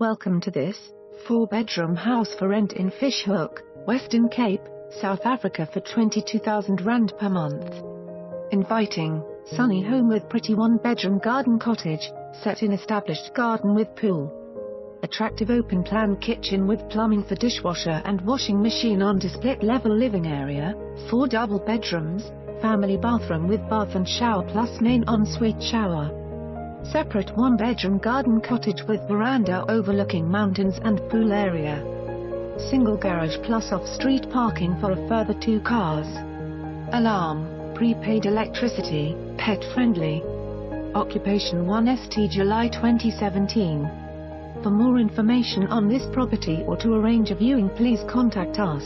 Welcome to this four-bedroom house for rent in Fish Hoek, Western Cape, South Africa for 22,000 rand per month. Inviting, sunny home with pretty one-bedroom garden cottage, set in established garden with pool. Attractive open-plan kitchen with plumbing for dishwasher and washing machine on to split-level living area, four double bedrooms, family bathroom with bath and shower plus main ensuite shower. Separate one-bedroom garden cottage with veranda overlooking mountains and pool area. Single garage plus off-street parking for a further two cars. Alarm, prepaid electricity, pet-friendly. Occupation 1st July 2017. For more information on this property or to arrange a viewing please contact us.